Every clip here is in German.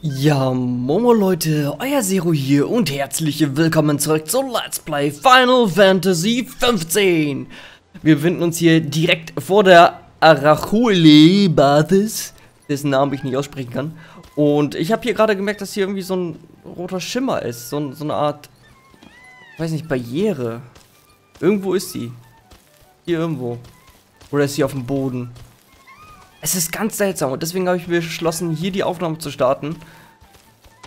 Ja, Momo Leute, euer Zero hier und herzlich willkommen zurück zu Let's Play Final Fantasy 15. Wir befinden uns hier direkt vor der Arachule-Basis, dessen Namen ich nicht aussprechen kann. Und ich habe hier gerade gemerkt, dass hier irgendwie so ein roter Schimmer ist, so, so eine Art, weiß nicht, Barriere. Irgendwo ist sie. Hier irgendwo. Oder ist sie auf dem Boden? Es ist ganz seltsam und deswegen habe ich beschlossen, hier die Aufnahme zu starten,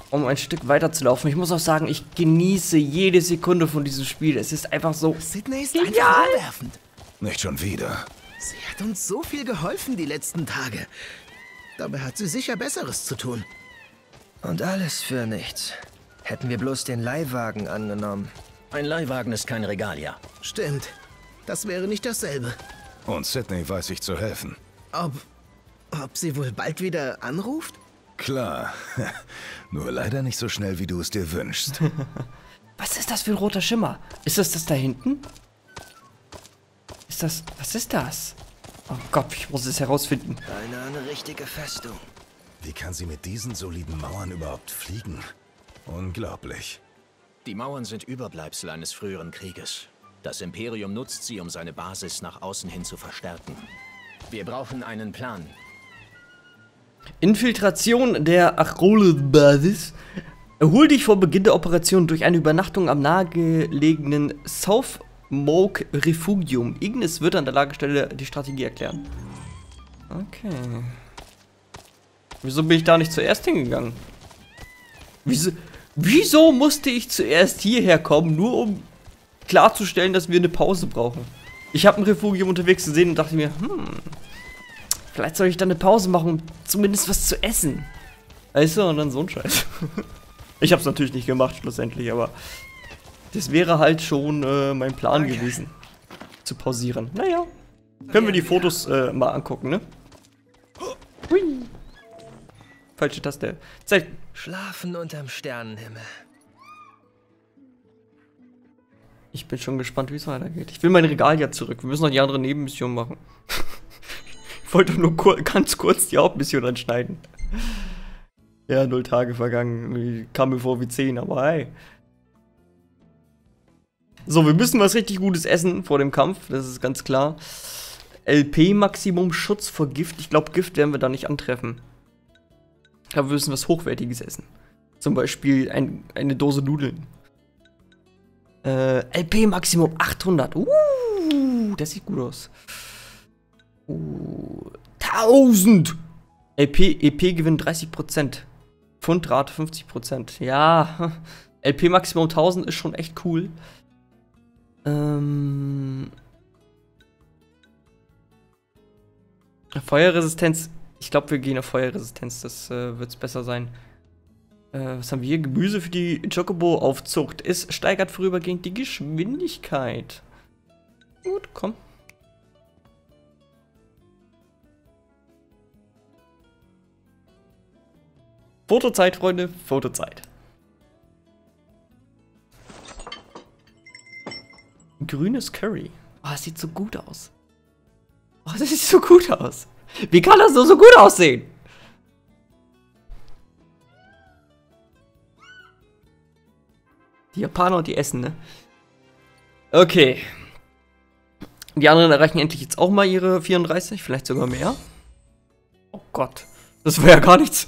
um ein Stück weiter zu laufen. Ich muss auch sagen, ich genieße jede Sekunde von diesem Spiel. Es ist einfach so Sydney ist einfach umwerfend. Nicht schon wieder. Sie hat uns so viel geholfen die letzten Tage. Dabei hat sie sicher Besseres zu tun. Und alles für nichts. Hätten wir bloß den Leihwagen angenommen. Ein Leihwagen ist kein Regalia. Stimmt. Das wäre nicht dasselbe. Und Sydney weiß sich zu helfen. Ob. Ob sie wohl bald wieder anruft? Klar. Nur leider nicht so schnell, wie du es dir wünschst. Was ist das für ein roter Schimmer? Ist das das da hinten? Ist das... Was ist das? Oh Gott, ich muss es herausfinden. Beinahe eine richtige Festung. Wie kann sie mit diesen soliden Mauern überhaupt fliegen? Unglaublich. Die Mauern sind Überbleibsel eines früheren Krieges. Das Imperium nutzt sie, um seine Basis nach außen hin zu verstärken. Wir brauchen einen Plan. Infiltration der Achrole-Basis. Erhol dich vor Beginn der Operation durch eine Übernachtung am nahegelegenen South Moke Refugium. Ignis wird an der Lagestelle die Strategie erklären. Okay. Wieso bin ich da nicht zuerst hingegangen? Wieso, wieso musste ich zuerst hierher kommen, nur um klarzustellen, dass wir eine Pause brauchen? Ich habe ein Refugium unterwegs gesehen und dachte mir, hm, vielleicht soll ich dann eine Pause machen, um zumindest was zu essen. Weißt du, und dann so ein Scheiß. ich habe es natürlich nicht gemacht, schlussendlich, aber das wäre halt schon äh, mein Plan okay. gewesen, zu pausieren. Naja, können wir die Fotos äh, mal angucken, ne? Hui. Falsche Taste. Zeit. Schlafen unterm Sternenhimmel. Ich bin schon gespannt, wie es weitergeht. Ich will mein Regal ja zurück. Wir müssen noch die andere Nebenmission machen. ich wollte nur kur ganz kurz die Hauptmission anschneiden. Ja, null Tage vergangen. Kam mir vor wie zehn, aber hey. So, wir müssen was richtig Gutes essen vor dem Kampf, das ist ganz klar. LP-Maximum Schutz vor Gift. Ich glaube, Gift werden wir da nicht antreffen. Aber wir müssen was Hochwertiges essen. Zum Beispiel ein, eine Dose Nudeln. Äh, LP Maximum 800. Uh, das sieht gut aus. Uh, 1000. LP, EP gewinnt 30%. Pfundrate 50%. Ja, LP Maximum 1000 ist schon echt cool. Ähm. Feuerresistenz. Ich glaube, wir gehen auf Feuerresistenz. Das äh, wird besser sein. Äh, was haben wir hier? Gemüse für die Chocobo-Aufzucht. Es steigert vorübergehend die Geschwindigkeit. Gut, komm. Fotozeit, Freunde. Fotozeit. Grünes Curry. Oh, das sieht so gut aus. Oh, das sieht so gut aus. Wie kann das so, so gut aussehen? Die Japaner und die Essen, ne? Okay. Die anderen erreichen endlich jetzt auch mal ihre 34, vielleicht sogar mehr. Oh Gott. Das war ja gar nichts.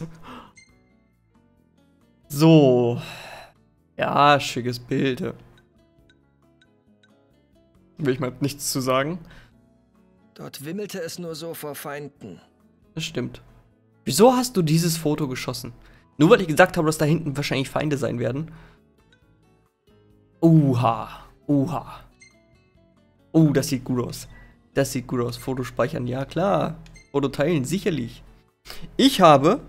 So. Ja, schickes Bild. Will ich mal nichts zu sagen. Dort wimmelte es nur so vor Feinden. Das stimmt. Wieso hast du dieses Foto geschossen? Nur weil ich gesagt habe, dass da hinten wahrscheinlich Feinde sein werden. Uha. Uha. Oh, das sieht gut aus. Das sieht gut aus. Foto speichern, ja klar. Foto teilen, sicherlich. Ich habe...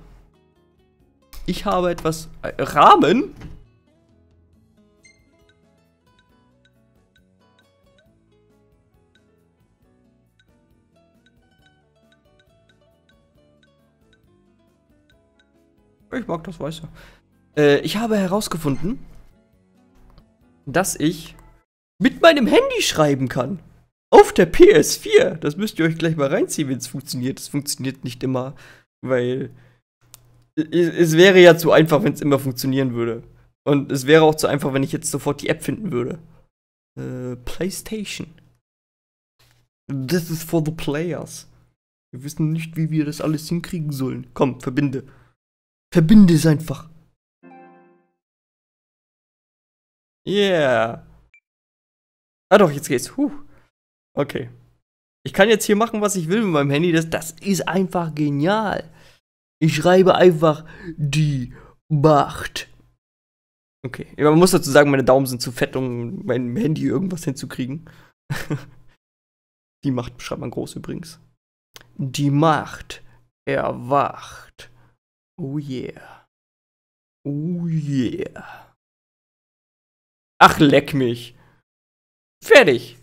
Ich habe etwas... Äh, Rahmen? Ich mag das Weiße. Äh, ich habe herausgefunden, dass ich mit meinem Handy schreiben kann. Auf der PS4. Das müsst ihr euch gleich mal reinziehen, wenn es funktioniert. Es funktioniert nicht immer, weil es, wäre ja zu einfach, wenn es immer funktionieren würde. Und es wäre auch zu einfach, wenn ich jetzt sofort die App finden würde. Äh, PlayStation. This is for the players. Wir wissen nicht, wie wir das alles hinkriegen sollen. Komm, verbinde. Verbinde es einfach. Yeah. Ah doch, jetzt geht's. Huh. Okay. Ich kann jetzt hier machen, was ich will mit meinem Handy. Das, das ist einfach genial. Ich schreibe einfach die Macht. Okay. Man muss dazu sagen, meine Daumen sind zu fett, um meinem Handy irgendwas hinzukriegen. die Macht beschreibt man groß übrigens. Die Macht erwacht. Oh yeah. Oh yeah. Ach, leck mich. Fertig.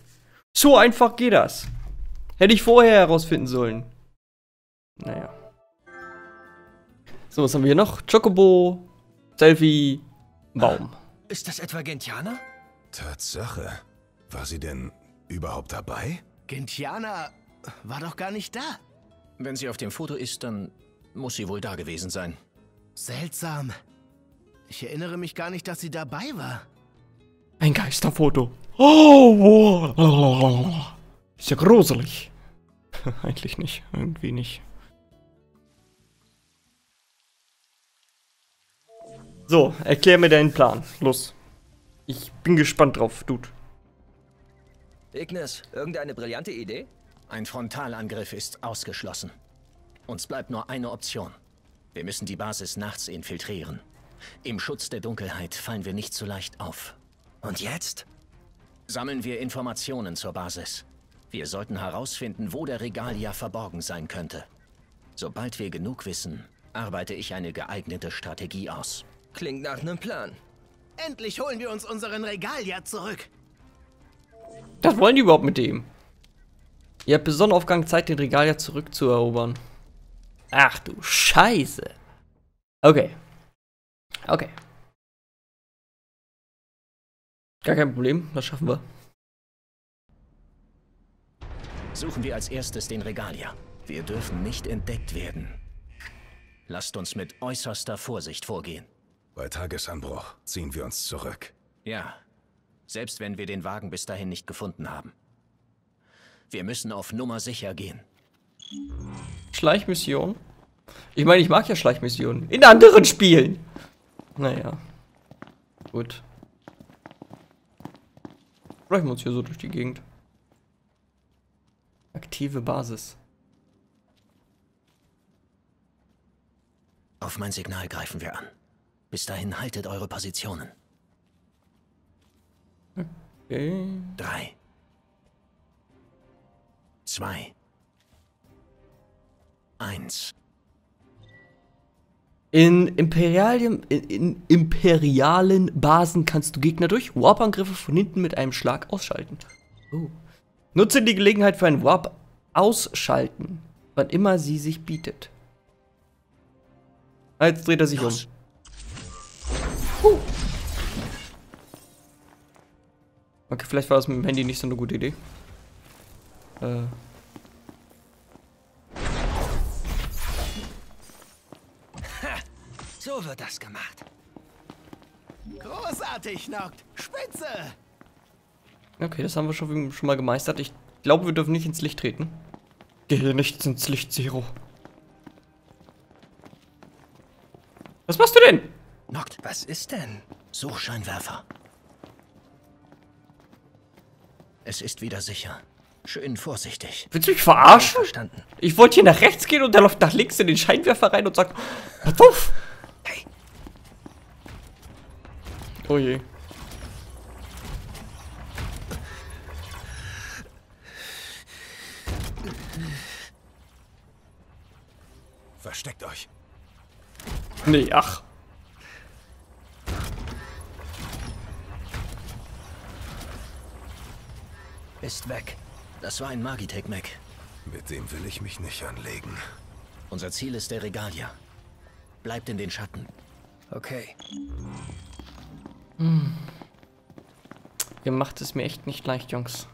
So einfach geht das. Hätte ich vorher herausfinden sollen. Naja. So, was haben wir hier noch? Chocobo, Selfie, Baum. Ist das etwa Gentiana? Tatsache. War sie denn überhaupt dabei? Gentiana war doch gar nicht da. Wenn sie auf dem Foto ist, dann muss sie wohl da gewesen sein. Seltsam. Ich erinnere mich gar nicht, dass sie dabei war. Ein Geisterfoto. Oh, wow. Ist ja gruselig. Eigentlich nicht. Irgendwie nicht. So, erklär mir deinen Plan. Los. Ich bin gespannt drauf, Dude. Ignis, irgendeine brillante Idee? Ein Frontalangriff ist ausgeschlossen. Uns bleibt nur eine Option. Wir müssen die Basis nachts infiltrieren. Im Schutz der Dunkelheit fallen wir nicht so leicht auf. Und jetzt? Sammeln wir Informationen zur Basis. Wir sollten herausfinden, wo der Regalia verborgen sein könnte. Sobald wir genug wissen, arbeite ich eine geeignete Strategie aus. Klingt nach einem Plan. Endlich holen wir uns unseren Regalia zurück. Was wollen die überhaupt mit dem? Ihr habt bis Sonnenaufgang Zeit, den Regalia zurückzuerobern. Ach du Scheiße. Okay. Okay. Gar kein Problem, das schaffen wir. Suchen wir als erstes den Regalia. Wir dürfen nicht entdeckt werden. Lasst uns mit äußerster Vorsicht vorgehen. Bei Tagesanbruch ziehen wir uns zurück. Ja, selbst wenn wir den Wagen bis dahin nicht gefunden haben. Wir müssen auf Nummer sicher gehen. Schleichmission? Ich meine, ich mag ja Schleichmissionen. In anderen Spielen. Naja. Gut. Schleichen wir uns hier so durch die Gegend. Aktive Basis. Auf mein Signal greifen wir an. Bis dahin haltet eure Positionen. Okay. Drei. Zwei. Eins. In, Imperialien, in, in imperialen Basen kannst du Gegner durch Warp-Angriffe von hinten mit einem Schlag ausschalten. Oh. Nutze die Gelegenheit für ein Warp ausschalten, wann immer sie sich bietet. Jetzt dreht er sich Los. um. Okay, vielleicht war das mit dem Handy nicht so eine gute Idee. Äh. So wird das gemacht. Großartig, Noct. Spitze. Okay, das haben wir schon, schon mal gemeistert. Ich glaube, wir dürfen nicht ins Licht treten. Gehe nicht ins Licht, Zero. Was machst du denn? Noct, Was ist denn? Suchscheinwerfer. Es ist wieder sicher. Schön vorsichtig. Willst du mich verarschen? Verstanden. Ich wollte hier nach rechts gehen und der läuft nach links in den Scheinwerfer rein und sagt, pass auf! Hey, Oh je. Versteckt euch. Nee, ach. Ist weg. Das war ein Magitech Mac. Mit dem will ich mich nicht anlegen. Unser Ziel ist der Regalia. Bleibt in den Schatten. Okay. Ihr macht es mir echt nicht leicht, Jungs.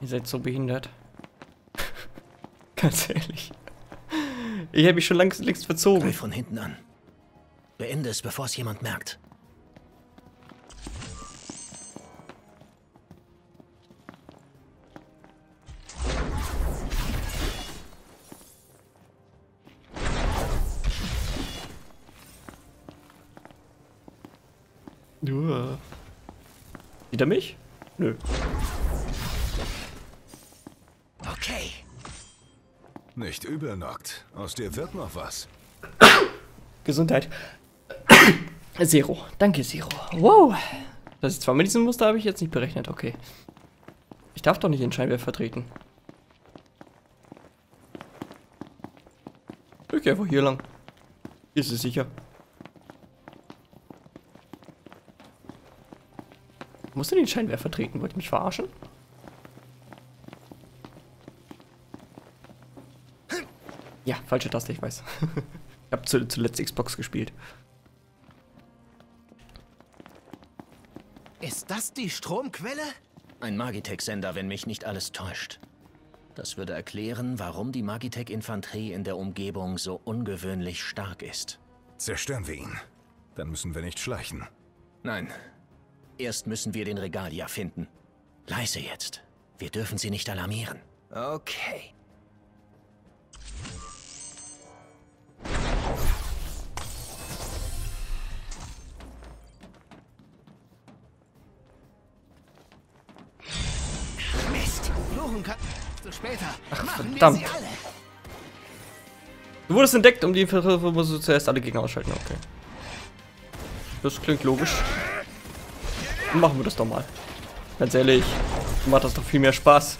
Ihr seid so behindert. Ganz ehrlich. Ich habe mich schon längst, längst verzogen. Greif von hinten an. Beende es, bevor es jemand merkt. Uah. Sieht er mich? Nö. Okay. Nicht übel, Noct. Aus dir wird noch was. Gesundheit. Zero. Danke, Zero. Wow. Dass ich zweimal diesen Muster habe ich jetzt nicht berechnet. Okay. Ich darf doch nicht den Scheinwerfer vertreten. Ich gehe einfach hier lang. Ist es sicher. Musst du den Scheinwerfer treten? Wollt ihr mich verarschen? Ja, falsche Taste, ich weiß. ich habe zu, zuletzt Xbox gespielt. Ist das die Stromquelle? Ein Magitech-Sender, wenn mich nicht alles täuscht. Das würde erklären, warum die Magitech-Infanterie in der Umgebung so ungewöhnlich stark ist. Zerstören wir ihn. Dann müssen wir nicht schleichen. Nein. Erst müssen wir den Regalia finden. Leise jetzt. Wir dürfen sie nicht alarmieren. Okay. Mist. Fluchen kann... So später. Machen verdammt. Du wurdest entdeckt, um die Infanterie musst du zuerst alle Gegner ausschalten. Okay. Das klingt logisch. Dann machen wir das doch mal. Ganz ehrlich, macht das doch viel mehr Spaß.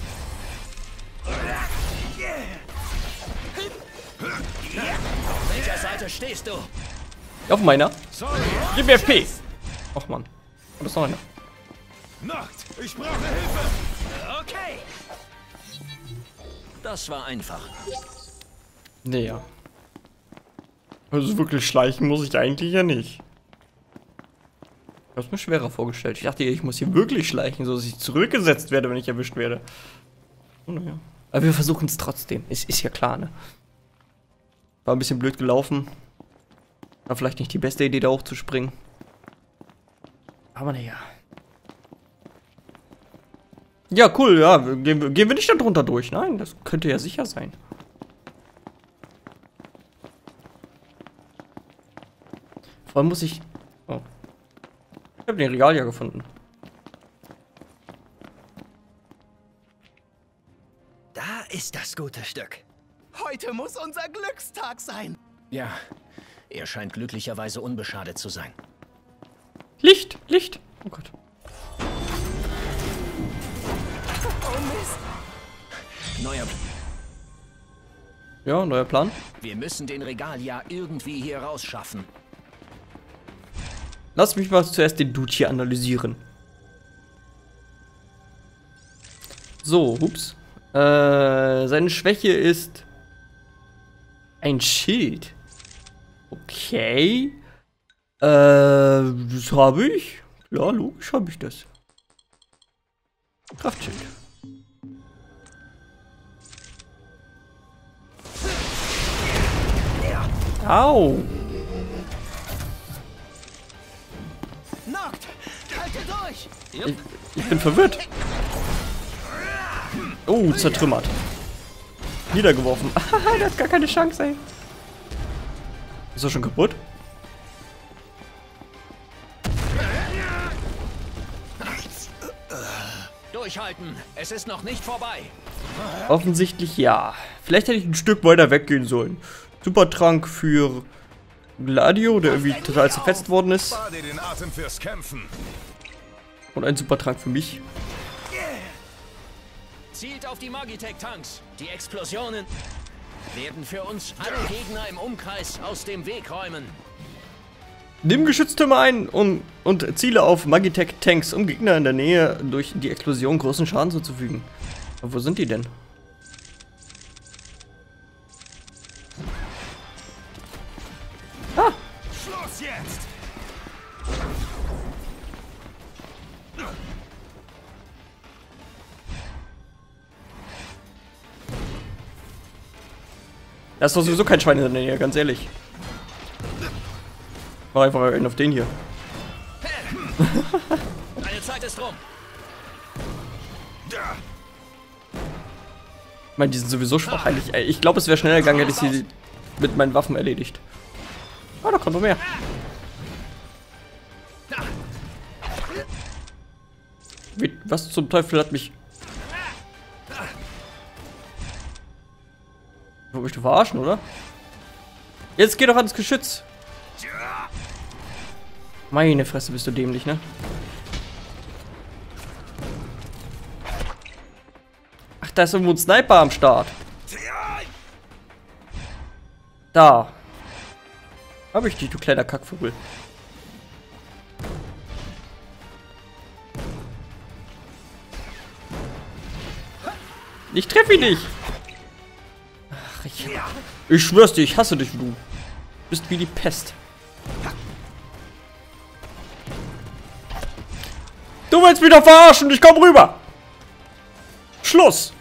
Welcher Seite stehst du? Auf meiner. Gib mir P. Ach man. Und das noch einer. Noct, ich brauche Hilfe! Okay. Das war einfach. Naja. Also wirklich schleichen muss ich eigentlich ja nicht. Ich hab's mir schwerer vorgestellt. Ich dachte, ich muss hier wirklich schleichen, so dass ich zurückgesetzt werde, wenn ich erwischt werde. Naja. Aber wir versuchen es trotzdem. Ist, ist ja klar, ne? War ein bisschen blöd gelaufen. War vielleicht nicht die beste Idee, da hochzuspringen. Aber naja. Ja, cool, ja. Gehen, gehen wir nicht da drunter durch. Nein, das könnte ja sicher sein. Vor allem muss ich. Oh. Ich habe den Regal ja gefunden. Da ist das gute Stück. Heute muss unser Glückstag sein. Ja, er scheint glücklicherweise unbeschadet zu sein. Licht, Licht. Oh Gott. Oh Mist. Neuer. Ja, neuer Plan. Wir müssen den Regalia irgendwie hier rausschaffen. Lass mich mal zuerst den Dude hier analysieren. So, ups. Äh, seine Schwäche ist ein Schild. Okay. Äh, das habe ich. Ja, logisch habe ich das. Kraftschild. Au. Ich, ich bin verwirrt. Oh, zertrümmert. Niedergeworfen. der hat gar keine Chance, ey. Ist er schon kaputt? Durchhalten, es ist noch nicht vorbei. Offensichtlich ja. Vielleicht hätte ich ein Stück weiter weggehen sollen. Supertrank für Gladio, der irgendwie total zerfetzt worden ist. Und ein Supertrank für mich. Zielt auf die Magitech-Tanks. Die Explosionen werden für uns alle Gegner im Umkreis aus dem Weg räumen. Nimm Geschütztürme ein und, und ziele auf Magitech-Tanks, um Gegner in der Nähe durch die Explosion großen Schaden zuzufügen. Aber wo sind die denn? Schluss jetzt! Da ist doch sowieso kein Schwein in der Nähe, ganz ehrlich. Mach einfach einen auf den hier. Deine Zeit ist rum. Ich meine, die sind sowieso schwach eigentlich. Ey, Ich glaube, es wäre schneller gegangen, hätte ich sie mit meinen Waffen erledigt. Ah, da kommt noch mehr. Was zum Teufel hat mich... Wollt mich du verarschen, oder? Jetzt geh doch ans Geschütz. Meine Fresse, bist du dämlich, ne? Ach, da ist irgendwo ein Sniper am Start. Da. Hab ich dich, du kleiner Kackvogel. Ich treffe ihn nicht. Ach, ich, ich schwör's dir, ich hasse dich, du. Bist wie die Pest. Du willst doch verarschen, ich komm rüber. Schluss.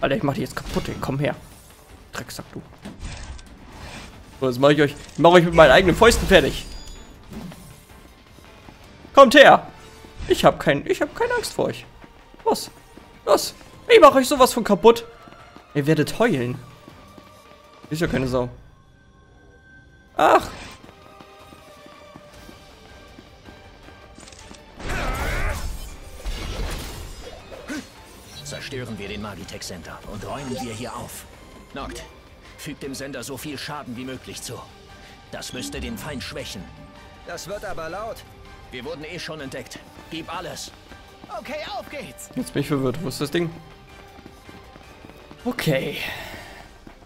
Alter, ich mach dich jetzt kaputt, ey. Komm her. Drecksack, du. So, jetzt mache ich euch, ich mache euch mit meinen eigenen Fäusten fertig. Kommt her. Ich habe kein, ich habe keine Angst vor euch. Los, los. Ich mache euch sowas von kaputt. Ihr werdet heulen. Ist ja keine Sau. Ach. Zerstören wir den Magitech Center und räumen wir hier auf. Noct, fügt dem Sender so viel Schaden wie möglich zu. Das müsste den Feind schwächen. Das wird aber laut. Wir wurden eh schon entdeckt. Gib alles. Okay, auf geht's. Jetzt bin ich verwirrt. Wo ist das Ding? Okay.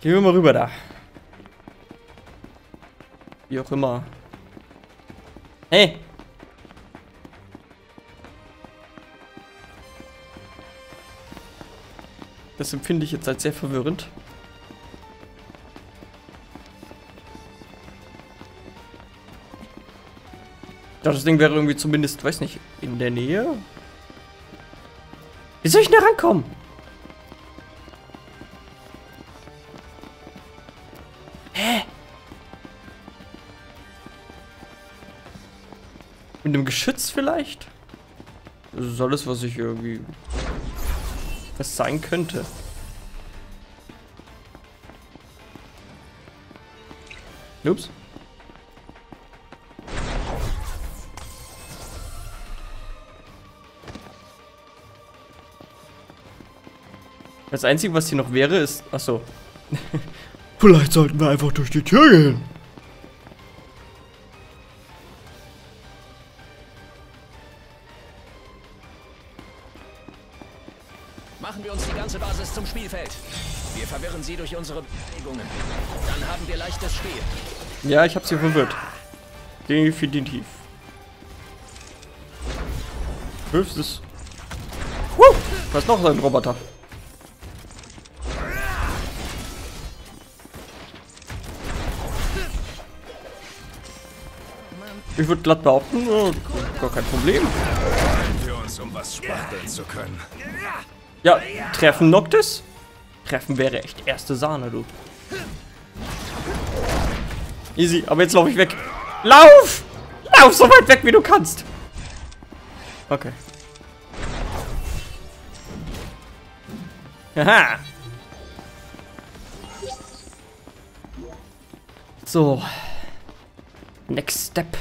Gehen wir mal rüber da. Wie auch immer. Hey! Das empfinde ich jetzt als sehr verwirrend. Ich dachte, das Ding wäre irgendwie zumindest, weiß nicht, in der Nähe. Wie soll ich denn da rankommen? Hä? Mit einem Geschütz vielleicht? Das ist alles, was ich irgendwie... Was sein könnte. Ups. Das Einzige, was hier noch wäre, ist... Achso. Vielleicht sollten wir einfach durch die Tür gehen. Machen wir uns die ganze Basis zum Spielfeld. Wir verwirren sie durch unsere Bewegungen. Dann haben wir leichtes Spiel. Ja, ich habe sie verwirrt. Definitiv. Höchstes. Huh, was noch so ein Roboter? Ich würde glatt behaupten, gar kein Problem. Uns, um. Ja, treffen Noctis? Treffen wäre echt erste Sahne, du. Easy, aber jetzt laufe ich weg. Lauf! Lauf so weit weg, wie du kannst. Okay. Haha. So. Next Step.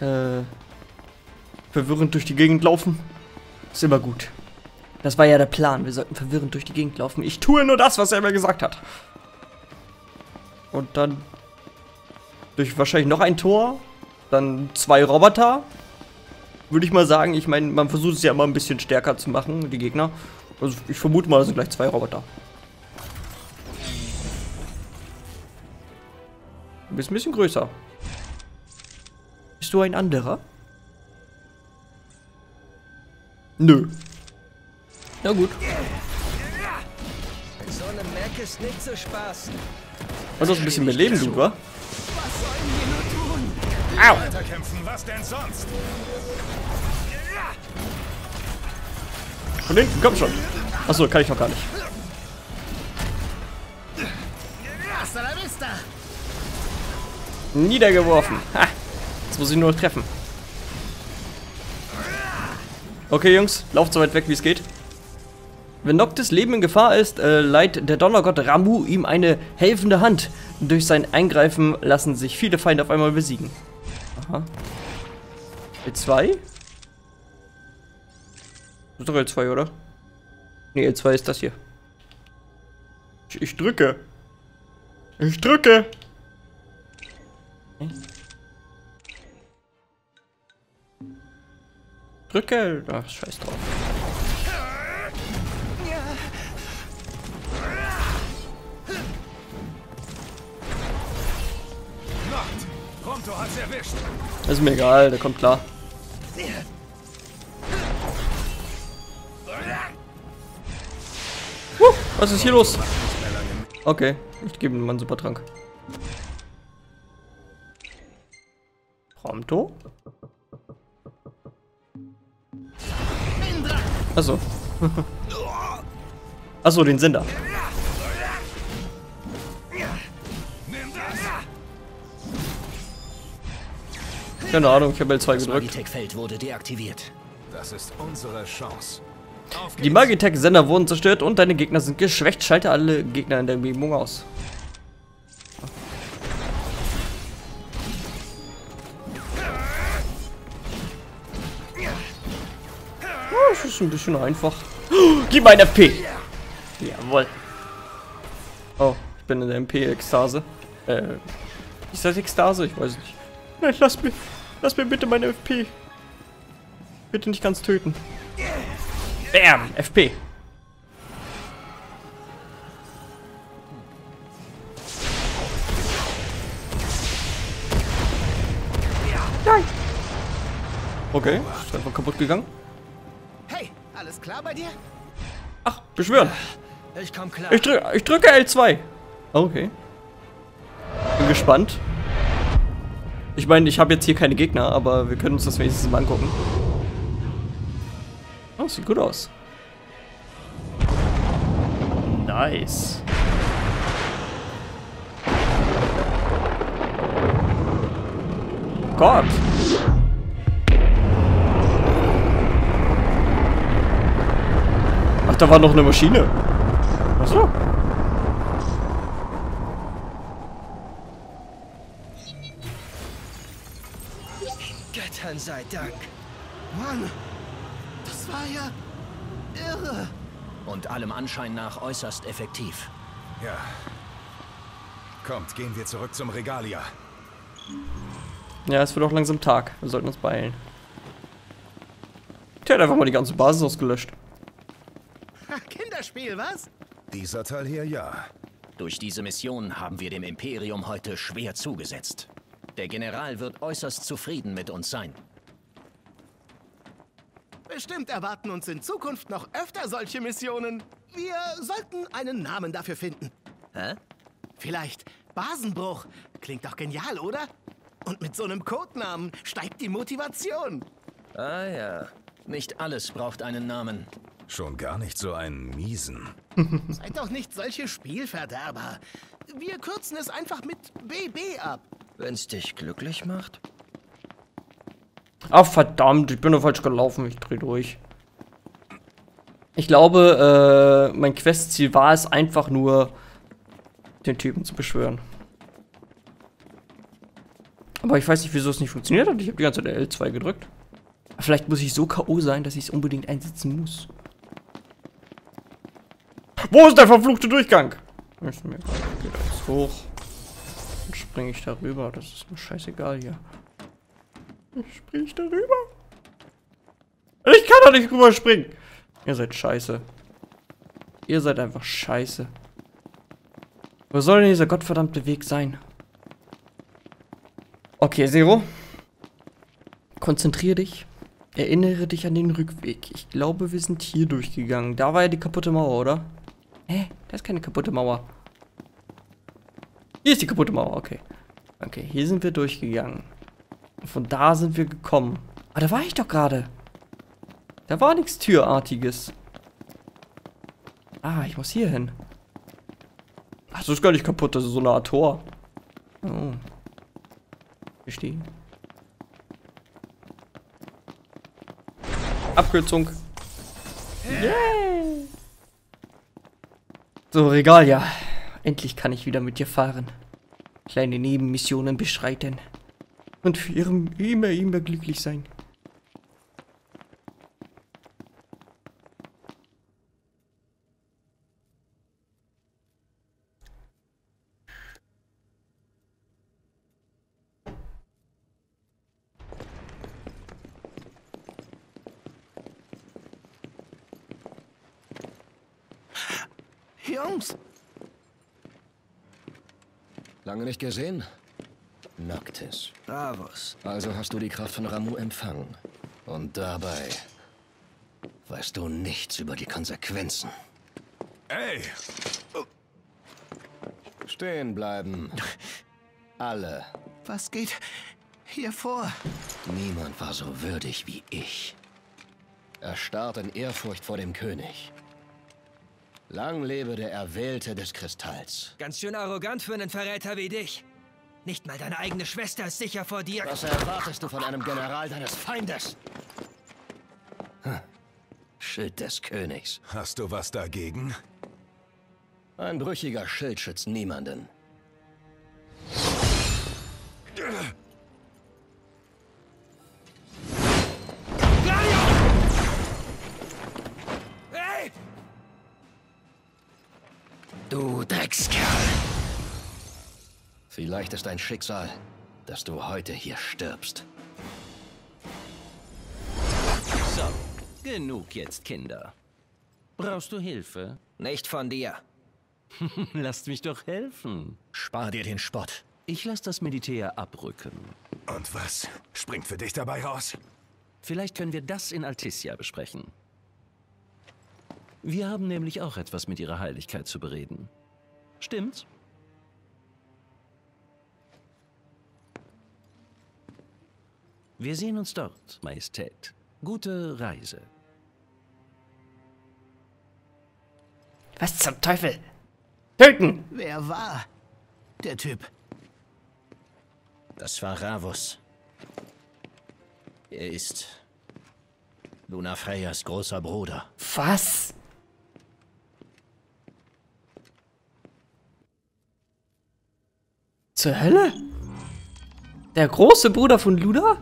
Äh. Verwirrend durch die Gegend laufen. Ist immer gut. Das war ja der Plan. Wir sollten verwirrend durch die Gegend laufen. Ich tue nur das, was er mir gesagt hat. Und dann durch wahrscheinlich noch ein Tor. Dann zwei Roboter. Würde ich mal sagen. Ich meine, man versucht es ja immer ein bisschen stärker zu machen, die Gegner. Also ich vermute mal, das sind gleich zwei Roboter. Du bist ein bisschen größer. Bist du ein anderer? Nö. Na gut. So eine Mac ist nicht so Spaß. Was hast ein bisschen mehr Leben, du, wa? Weiterkämpfen, was denn sonst? Von hinten, komm schon. Achso, kann ich noch gar nicht. Niedergeworfen. Ha. Jetzt muss ich nur noch treffen. Okay, Jungs, lauft so weit weg, wie es geht. Wenn Noctis Leben in Gefahr ist, äh, leiht der Donnergott Ramu ihm eine helfende Hand. Durch sein Eingreifen lassen sich viele Feinde auf einmal besiegen. Aha. L2? Das ist doch L2, oder? Ne, L2 ist das hier. Ich, ich drücke. Ich drücke. Drücke. Ach, scheiß drauf. Pronto hat's erwischt. Ist mir egal, der kommt klar. Huh, was ist hier los? Okay, ich gebe ihm mal einen Supertrank. Prompto? Achso. Achso, den Sender. Keine Ahnung, ich habe L2 Das gedrückt. Magitech-Feld wurde deaktiviert. Das ist unsere Chance. Auf Die. Magitech-Sender wurden zerstört und deine Gegner sind geschwächt. Schalte alle Gegner in der Umgebung aus. Ist ein bisschen einfach. Gib mir ein FP! Jawohl. Oh, ich bin in der MP-Ekstase. Äh, ist das Ekstase? Ich weiß nicht. Nein, lass mir, lass mir bitte meine FP. Bitte nicht ganz töten. Bam! FP. Nein! Okay, ist einfach kaputt gegangen. Klar bei dir? Ach, beschwören. Ich komm klar. Ich, drück, ich drücke L2. Okay. Bin gespannt. Ich meine, ich habe jetzt hier keine Gegner, aber wir können uns das wenigstens mal angucken. Oh, sieht gut aus. Nice. Gott. Ach, da war noch eine Maschine. Achso. Göttern sei Dank. Mann, das war ja irre. Und allem Anschein nach äußerst effektiv. Ja. Kommt, gehen wir zurück zum Regalia. Ja, es wird auch langsam Tag. Wir sollten uns beeilen. Der hat einfach mal die ganze Basis ausgelöscht. Ha, Kinderspiel, was? Dieser Teil hier ja. Durch diese Mission haben wir dem Imperium heute schwer zugesetzt. Der General wird äußerst zufrieden mit uns sein. Bestimmt erwarten uns in Zukunft noch öfter solche Missionen. Wir sollten einen Namen dafür finden. Hä? Vielleicht Basenbruch. Klingt doch genial, oder? Und mit so einem Codenamen steigt die Motivation. Ah ja. Nicht alles braucht einen Namen. Schon gar nicht so einen miesen. Seid doch nicht solche Spielverderber. Wir kürzen es einfach mit BB ab. Wenn's dich glücklich macht? Ach verdammt, ich bin nur falsch gelaufen. Ich dreh durch. Ich glaube, äh, mein Questziel war es einfach nur, den Typen zu beschwören. Aber ich weiß nicht, wieso es nicht funktioniert hat. Ich habe die ganze Zeit L2 gedrückt. Vielleicht muss ich so K.O. sein, dass ich es unbedingt einsetzen muss. Wo ist der verfluchte Durchgang? Ist mir. Geht alles hoch. Dann springe ich darüber. Das ist mir scheißegal hier. Ich spring darüber. Ich kann doch nicht rüberspringen. Ihr seid scheiße. Ihr seid einfach scheiße. Wo soll denn dieser gottverdammte Weg sein? Okay, Zero. Konzentrier dich. Erinnere dich an den Rückweg. Ich glaube, wir sind hier durchgegangen. Da war ja die kaputte Mauer, oder? Hä? Da ist keine kaputte Mauer. Hier ist die kaputte Mauer, okay. Okay, hier sind wir durchgegangen. Von da sind wir gekommen. Ah, da war ich doch gerade. Da war nichts Türartiges. Ah, ich muss hier hin. Ach, das ist gar nicht kaputt, das ist so eine Art Tor. Oh. Verstehe. Abkürzung. Yay! So, Regal, ja. Endlich kann ich wieder mit dir fahren. Kleine Nebenmissionen beschreiten. Und für ihrem immer, immer glücklich sein. Jungs, Lange nicht gesehen? Noctis. Bravos. Also hast du die Kraft von Ramu empfangen. Und dabei weißt du nichts über die Konsequenzen. Ey! Stehen bleiben. Alle. was geht hier vor? Niemand war so würdig wie ich. Er starrt in Ehrfurcht vor dem König. Lang lebe der Erwählte des Kristalls. Ganz schön arrogant für einen Verräter wie dich. Nicht mal deine eigene Schwester ist sicher vor dir. Was erwartest du von einem General deines Feindes? Hm. Schild des Königs. Hast du was dagegen? Ein brüchiger Schild schützt niemanden. Vielleicht ist dein Schicksal, dass du heute hier stirbst. So, genug jetzt, Kinder. Brauchst du Hilfe? Nicht von dir. Lasst mich doch helfen. Spar dir den Spott. Ich lasse das Militär abrücken. Und was springt für dich dabei raus? Vielleicht können wir das in Altissia besprechen. Wir haben nämlich auch etwas mit ihrer Heiligkeit zu bereden. Stimmt's? Wir sehen uns dort, Majestät. Gute Reise. Was zum Teufel? Töten! Wer war der Typ? Das war Ravus. Er ist Luna Freyas großer Bruder. Was? Zur Hölle? Der große Bruder von Luna?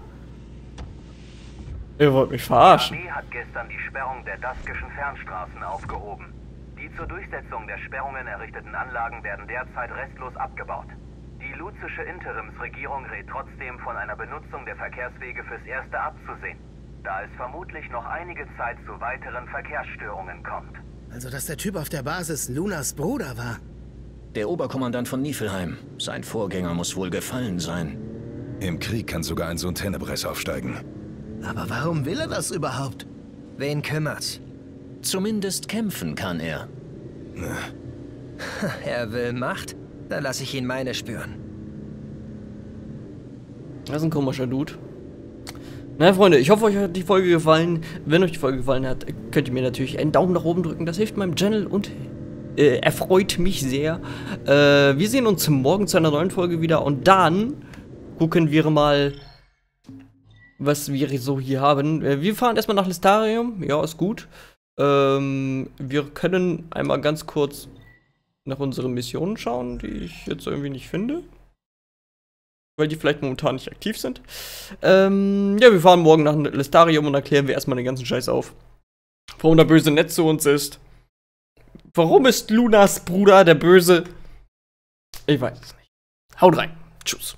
Ihr wollt mich verarschen. AW hat gestern die Sperrung der daskischen Fernstraßen aufgehoben. Die zur Durchsetzung der Sperrungen errichteten Anlagen werden derzeit restlos abgebaut. Die luzische Interimsregierung rät trotzdem von einer Benutzung der Verkehrswege fürs Erste abzusehen, da es vermutlich noch einige Zeit zu weiteren Verkehrsstörungen kommt. Also, dass der Typ auf der Basis Lunas Bruder war. Der Oberkommandant von Niflheim. Sein Vorgänger muss wohl gefallen sein. Im Krieg kann sogar ein Sohn Tenebres aufsteigen. Aber warum will er das überhaupt? Wen kümmert's? Zumindest kämpfen kann er. Er will Macht? Dann lasse ich ihn meine spüren. Das ist ein komischer Dude. Na, Freunde, ich hoffe, euch hat die Folge gefallen. Wenn euch die Folge gefallen hat, könnt ihr mir natürlich einen Daumen nach oben drücken. Das hilft meinem Channel und äh, erfreut mich sehr. Äh, wir sehen uns morgen zu einer neuen Folge wieder und dann gucken wir mal, was wir so hier haben. Äh, wir fahren erstmal nach Listarium. Ja, ist gut. Ähm, wir können einmal ganz kurz nach unseren Missionen schauen, die ich jetzt irgendwie nicht finde. Weil die vielleicht momentan nicht aktiv sind. Ähm, ja, wir fahren morgen nach Listarium und erklären wir erstmal den ganzen Scheiß auf. Warum der Böse nett zu uns ist. Warum ist Lunas Bruder der Böse? Ich weiß es nicht. Haut rein. Tschüss.